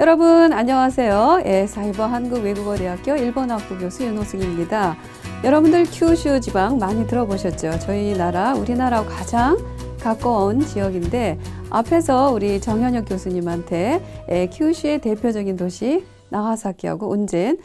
여러분 안녕하세요. 예, 사이버 한국 외국어 대학교 일본학부 교수 윤호승입니다. 여러분들 큐슈 지방 많이 들어보셨죠? 저희 나라 우리나라와 가장 가까운 지역인데 앞에서 우리 정현혁 교수님한테 예, 큐슈의 대표적인 도시 나가사키하고 운젠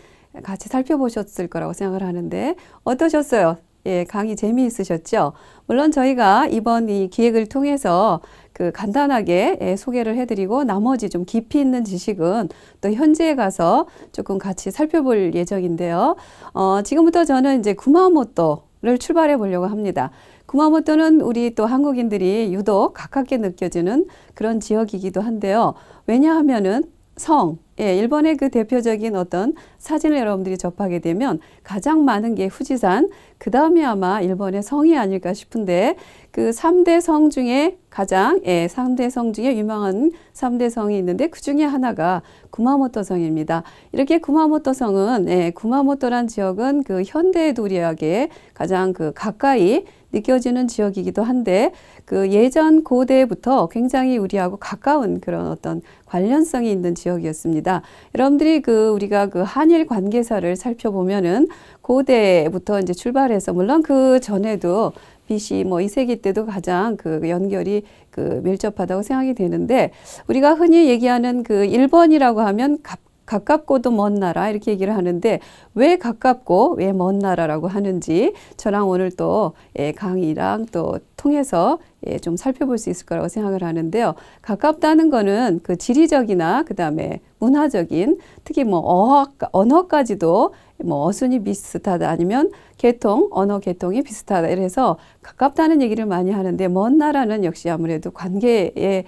같이 살펴보셨을 거라고 생각을 하는데 어떠셨어요? 예, 강의 재미있으셨죠? 물론 저희가 이번 이 기획을 통해서 그 간단하게 예, 소개를 해드리고 나머지 좀 깊이 있는 지식은 또 현지에 가서 조금 같이 살펴볼 예정인데요. 어, 지금부터 저는 이제 구마모토를 출발해 보려고 합니다. 구마모토는 우리 또 한국인들이 유독 가깝게 느껴지는 그런 지역이기도 한데요. 왜냐하면은 성, 예, 일본의 그 대표적인 어떤 사진을 여러분들이 접하게 되면 가장 많은 게 후지산, 그 다음에 아마 일본의 성이 아닐까 싶은데 그 3대 성 중에 가장, 예, 3대 성 중에 유명한 3대 성이 있는데 그 중에 하나가 구마모토 성입니다. 이렇게 구마모토 성은, 예, 구마모토란 지역은 그 현대 도리학에 가장 그 가까이 느껴지는 지역이기도 한데 그 예전 고대부터 굉장히 우리하고 가까운 그런 어떤 관련성이 있는 지역이었습니다. 여러분들이 그 우리가 그 한일 관계사를 살펴보면은 고대부터 이제 출발해서 물론 그 전에도 BC 뭐 2세기 때도 가장 그 연결이 그 밀접하다고 생각이 되는데 우리가 흔히 얘기하는 그 일본이라고 하면 가깝고도 먼 나라 이렇게 얘기를 하는데 왜 가깝고 왜 먼 나라라고 하는지 저랑 오늘 또 예, 강의랑 또 통해서 예, 좀 살펴볼 수 있을 거라고 생각을 하는데요. 가깝다는 거는 그 지리적이나 그 다음에 문화적인 특히 뭐 어학, 언어까지도 뭐 어순이 비슷하다 아니면 계통, 언어 계통이 비슷하다 이래서 가깝다는 얘기를 많이 하는데 먼 나라는 역시 아무래도 관계에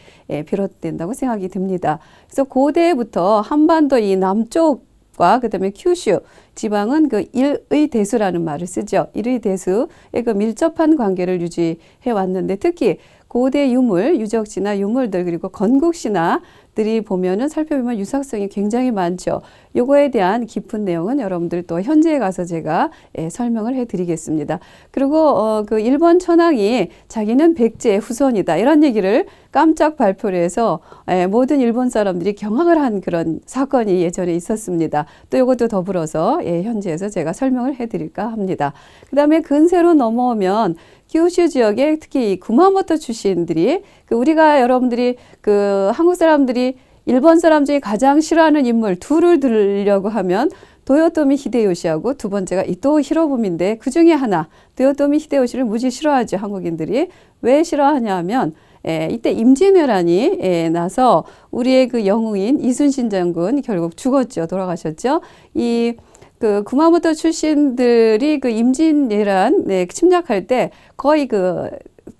비롯된다고 생각이 듭니다. 그래서 고대부터 한반도 이 남쪽 과 그다음에 큐슈 지방은 그 일의 대수라는 말을 쓰죠. 일의 대수의 그 밀접한 관계를 유지해 왔는데 특히 고대 유물, 유적지나 유물들 그리고 건국시나 들이 보면은 살펴보면 유사성이 굉장히 많죠. 요거에 대한 깊은 내용은 여러분들 또 현지에 가서 제가 예, 설명을 해드리겠습니다. 그리고 어, 그 일본 천황이 자기는 백제의 후손이다 이런 얘기를 깜짝 발표를 해서 예, 모든 일본 사람들이 경악을 한 그런 사건이 예전에 있었습니다. 또 이것도 더불어서 예, 현지에서 제가 설명을 해드릴까 합니다. 그 다음에 근세로 넘어오면 규슈 지역에 특히 구마모토 출신들이 그 우리가 여러분들이 그 한국 사람들이 일본 사람 중에 가장 싫어하는 인물 둘을 들으려고 하면 도요토미 히데요시하고 두 번째가 이토 히로부미인데 그 중에 하나 도요토미 히데요시를 무지 싫어하죠 한국인들이. 왜 싫어하냐 하면 에, 이때 임진왜란이 에, 나서 우리의 그 영웅인 이순신 장군 결국 죽었죠 돌아가셨죠. 이 그 구마모토 출신들이 그 임진왜란 네, 침략할 때 거의 그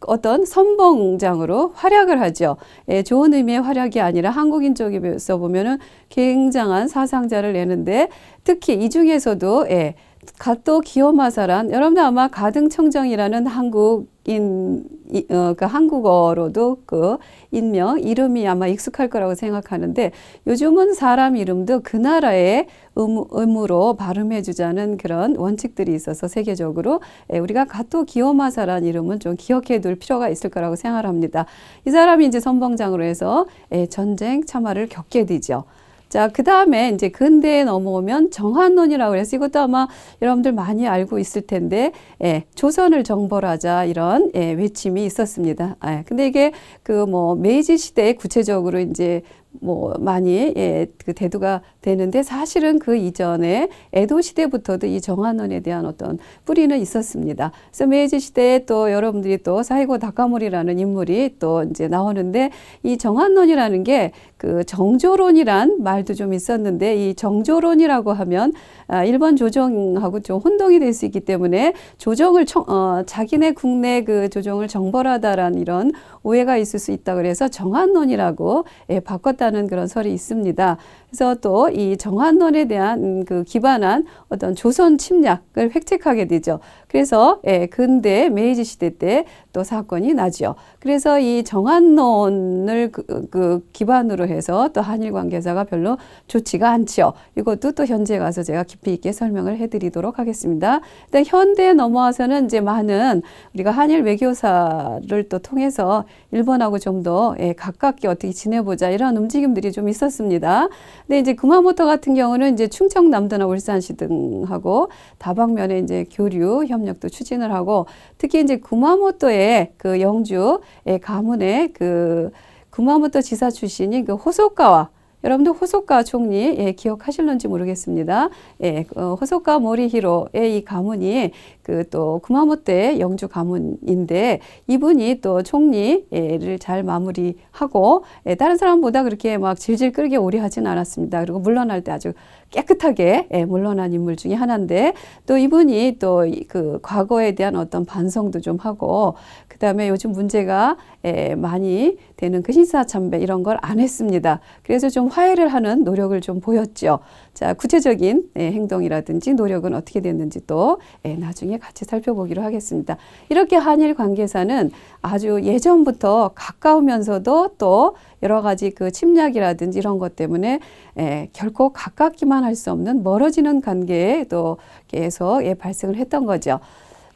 어떤 선봉장으로 활약을 하죠. 예, 좋은 의미의 활약이 아니라 한국인 쪽에서 보면은 굉장한 사상자를 내는데 특히 이 중에서도 예, 가또 기요마사란 여러분들 아마 가등청정이라는 한국인 어, 그 한국어로도 그 인명 이름이 아마 익숙할 거라고 생각하는데 요즘은 사람 이름도 그 나라의 음, 음으로 발음해 주자는 그런 원칙들이 있어서 세계적으로 예, 우리가 가또 기요마사란 이름은 좀 기억해 둘 필요가 있을 거라고 생각합니다. 이 사람이 이제 선봉장으로 해서 예, 전쟁 참화를 겪게 되죠. 자, 그 다음에 이제 근대에 넘어오면 정한론이라고 해서 이것도 아마 여러분들 많이 알고 있을 텐데, 예, 조선을 정벌하자 이런 예, 외침이 있었습니다. 예, 근데 이게 그 뭐 메이지 시대에 구체적으로 이제 뭐 많이 예, 그 대두가 되는데 사실은 그 이전에 에도 시대부터도 이 정한론에 대한 어떤 뿌리는 있었습니다. 그래서 메이지 시대에 또 여러분들이 또 사이고 다카모리라는 인물이 또 이제 나오는데 이 정한론이라는 게그 정조론이란 말도 좀 있었는데 이 정조론이라고 하면 아, 일본 조정하고 좀 혼동이 될 수 있기 때문에 조정을 청, 어, 자기네 국내 그 조정을 정벌하다라는 이런 오해가 있을 수 있다 그래서 정한론이라고 예, 바꿨다는 그런 설이 있습니다. 그래서 또 이 정한론에 대한 그 기반한 어떤 조선 침략을 획책하게 되죠. 그래서 예, 근대 메이지 시대 때 또 사건이 나죠. 그래서 이 정한론을 그, 그 기반으로 해서 또 한일 관계사가 별로 좋지가 않죠. 이것도 또 현재 가서 제가 깊이 있게 설명을 해드리도록 하겠습니다. 일단 현대에 넘어와서는 이제 많은 우리가 한일 외교사를 또 통해서 일본하고 좀더 예, 가깝게 어떻게 지내보자 이런 움직임들이 좀 있었습니다. 근데 이제 구마모토 같은 경우는 이제 충청남도나 울산시 등하고 다방면에 이제 교류 협력도 추진을 하고 특히 이제 구마모토의 그 영주의 가문의 그 구마모토 지사 출신인 그 호소카와 여러분들 호소카 총리 예, 기억하실런지 모르겠습니다. 예, 어, 호소카 모리히로의 이 가문이 그 또 구마모토의 영주 가문인데 이분이 또 총리를 잘 마무리하고 예, 다른 사람보다 그렇게 막 질질 끌게 오래 하진 않았습니다. 그리고 물러날 때 아주 깨끗하게 예, 물러난 인물 중에 하나인데 또 이분이 또 그 과거에 대한 어떤 반성도 좀 하고 그 다음에 요즘 문제가 예, 많이 되는 그 신사참배 이런 걸 안 했습니다. 그래서 좀 화해를 하는 노력을 좀 보였죠. 자, 구체적인 예, 행동이라든지 노력은 어떻게 됐는지 또 예, 나중에 같이 살펴보기로 하겠습니다. 이렇게 한일 관계사는 아주 예전부터 가까우면서도 또 여러 가지 그 침략이라든지 이런 것 때문에 예, 결코 가깝기만 할 수 없는 멀어지는 관계에 또 계속 예, 발생을 했던 거죠.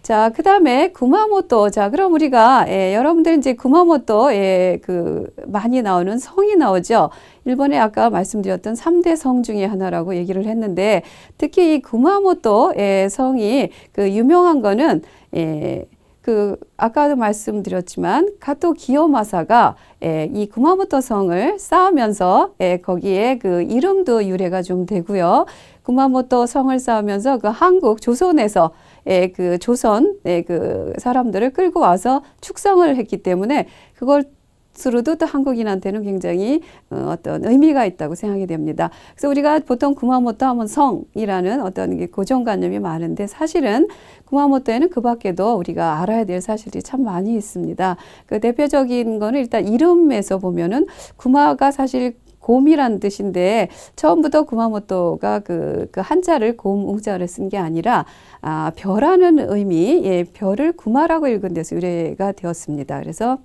자, 그 다음에 구마모토. 자, 그럼 우리가, 예, 여러분들 이제 구마모토, 예, 그, 많이 나오는 성이 나오죠. 일본에 아까 말씀드렸던 3대 성 중에 하나라고 얘기를 했는데, 특히 이 구마모토의 예, 성이 그 유명한 거는, 예, 그 아까도 말씀드렸지만 가토 기요마사가 예, 이 구마모토 성을 쌓으면서 예, 거기에 그 이름도 유래가 좀 되고요. 구마모토 성을 쌓으면서 그 한국 조선에서 예, 그 조선 예, 그 사람들을 끌고 와서 축성을 했기 때문에 그걸 스로도 또 한국인한테는 굉장히 어, 어떤 의미가 있다고 생각이 됩니다. 그래서 우리가 보통 구마모토 하면 성이라는 어떤 고정관념이 많은데 사실은 구마모토에는 그 밖에도 우리가 알아야 될 사실이 참 많이 있습니다. 그 대표적인 거는 일단 이름에서 보면은 구마가 사실 곰이란 뜻인데 처음부터 구마모토가 그, 그 한자를 곰 우자를 쓴 게 아니라 아, 별하는 의미, 예, 별을 구마라고 읽은 데서 유래가 되었습니다. 그래서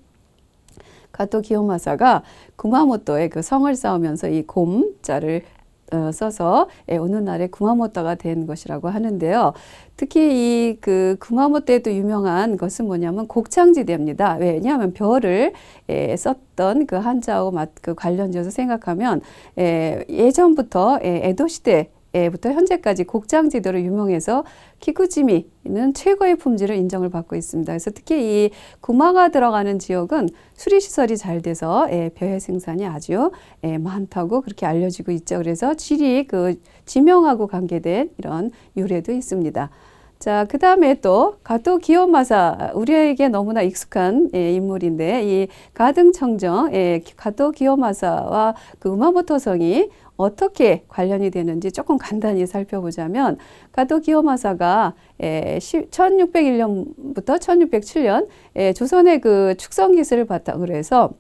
가토 기요마사가 구마모토의 그 성을 쌓으면서 이 곰자를 어, 써서 예, 어느 날에 구마모토가 된 것이라고 하는데요. 특히 이 그 구마모토에도 유명한 것은 뭐냐면 곡창지대입니다. 왜냐하면 별을 예, 썼던 그 한자하고 그 관련지어서 생각하면 예, 예전부터 예, 에도 시대 부터 현재까지 곡장 지도로 유명해서 키쿠지미는 최고의 품질을 인정을 받고 있습니다. 그래서 특히 이 구마가 들어가는 지역은 수리 시설이 잘 돼서 예, 벼해 생산이 아주 예, 많다고 그렇게 알려지고 있죠. 그래서 질이 그 지명하고 관계된 이런 유래도 있습니다. 자, 그 다음에 또 가토 기요마사 우리에게 너무나 익숙한 예, 인물인데 이 가등 청정 예, 가토 기요마사와 그 우마모토성이 어떻게 관련이 되는지 조금 간단히 살펴보자면 가도 기요마사가 1601년부터 1607년 조선의 그 축성 기술을 바탕으로 해서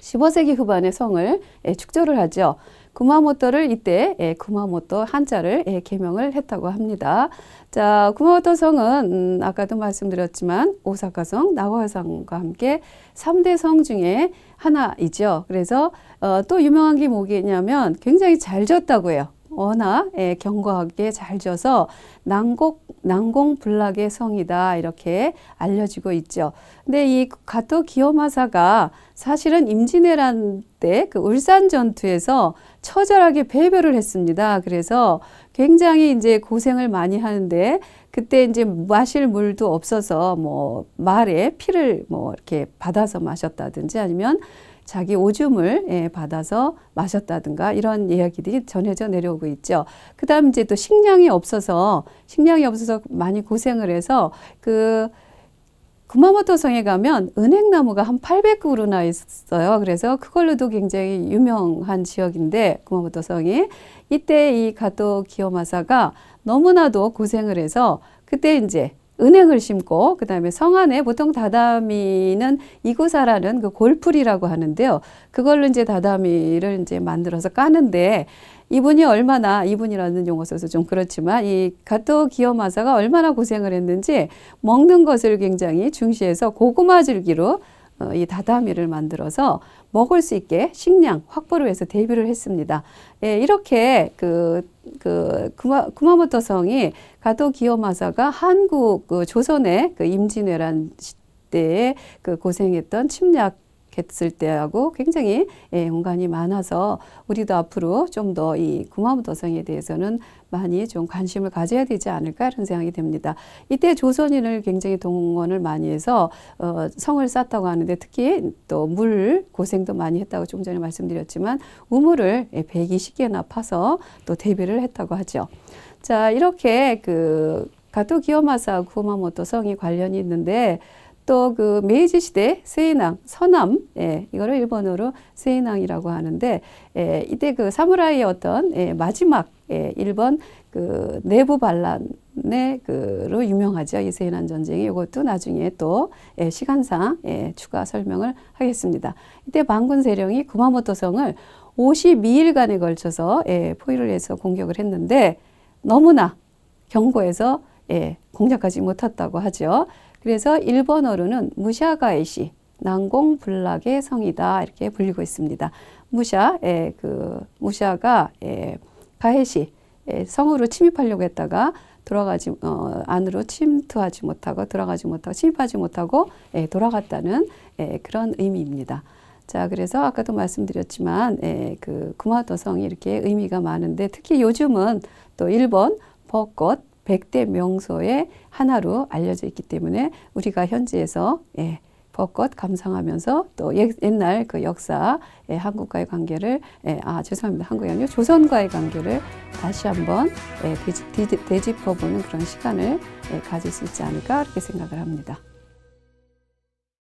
15세기 후반의 성을 축조를 하죠. 구마모토를 이때 예, 구마모토 한자를 예, 개명을 했다고 합니다. 자, 구마모토 성은 음, 아까도 말씀드렸지만 오사카성, 나고야성과 함께 3대 성 중에 하나이죠. 그래서 어, 또 유명한 게 뭐겠냐면 굉장히 잘 졌다고 해요. 워낙 예, 견고하게 잘 져서 난곡 난공불락의 성이다 이렇게 알려지고 있죠. 근데 이 가토 기요마사가 사실은 임진왜란 때 그 울산 전투에서 처절하게 패배를 했습니다. 그래서 굉장히 이제 고생을 많이 하는데 그때 이제 마실 물도 없어서 뭐 말에 피를 뭐 이렇게 받아서 마셨다든지 아니면 자기 오줌을 예, 받아서 마셨다든가 이런 이야기들이 전해져 내려오고 있죠. 그 다음 이제 또 식량이 없어서 식량이 없어서 많이 고생을 해서 그 구마모토 성에 가면 은행나무가 한 800그루나 있어요. 그래서 그걸로도 굉장히 유명한 지역인데 구마모토 성이 이때 이 가토 기요마사가 너무나도 고생을 해서 그때 이제 은행을 심고 그다음에 성 안에 보통 다다미는 이구사라는 그 골풀이라고 하는데요. 그걸로 이제 다다미를 이제 만들어서 까는데 이분이 얼마나 이분이라는 용어 써서 좀 그렇지만 이 가토 기요마사가 얼마나 고생을 했는지 먹는 것을 굉장히 중시해서 고구마 줄기로 어, 이 다다미를 만들어서 먹을 수 있게 식량 확보를 위해서 대비를 했습니다. 예, 이렇게 그, 그 구마, 구마모토 성이 가토 기요마사가 한국 그 조선의 그 임진왜란 시대에 그 고생했던 침략 했을 때하고 굉장히 예, 연관이 많아서 우리도 앞으로 좀 더 이 구마모토성에 대해서는 많이 좀 관심을 가져야 되지 않을까 이런 생각이 됩니다. 이때 조선인을 굉장히 동원을 많이 해서 어, 성을 쌓았다고 하는데 특히 또 물 고생도 많이 했다고 좀 전에 말씀드렸지만 우물을 120개나 파서 또 대비를 했다고 하죠. 자 이렇게 그 가토 기요마사 구마모토 성이 관련이 있는데 또 그 메이지 시대 세이낭 서남 예, 이거를 일본어로 세이낭이라고 하는데 예, 이때 그 사무라이의 어떤 예, 마지막 예, 일본 그 내부 반란의 그로 유명하죠 이 세이난 전쟁이 이것도 나중에 또 예, 시간상 예, 추가 설명을 하겠습니다. 이때 반군 세력이 구마모토 성을 52일간에 걸쳐서 예, 포위를 해서 공격을 했는데 너무나 경고해서 예, 공략하지 못했다고 하죠. 그래서 일본어로는 무샤가이시 난공불락의 성이다 이렇게 불리고 있습니다. 무샤, 예, 그 무샤가 예, 가해시 예, 성으로 침입하려고 했다가 돌아가지 어, 안으로 침투하지 못하고 들어가지 못하고 침입하지 못하고 예, 돌아갔다는 예, 그런 의미입니다. 자, 그래서 아까도 말씀드렸지만 예, 그 구마도성이 이렇게 의미가 많은데 특히 요즘은 또 일본 벚꽃 백대 명소의 하나로 알려져 있기 때문에 우리가 현지에서 예, 벚꽃 감상하면서 또 옛날 그 역사 예, 한국과의 관계를 예, 아 죄송합니다 한국이 아니요 조선과의 관계를 다시 한번 예, 되짚, 되짚어보는 그런 시간을 예, 가질 수 있지 않을까 그렇게 생각을 합니다.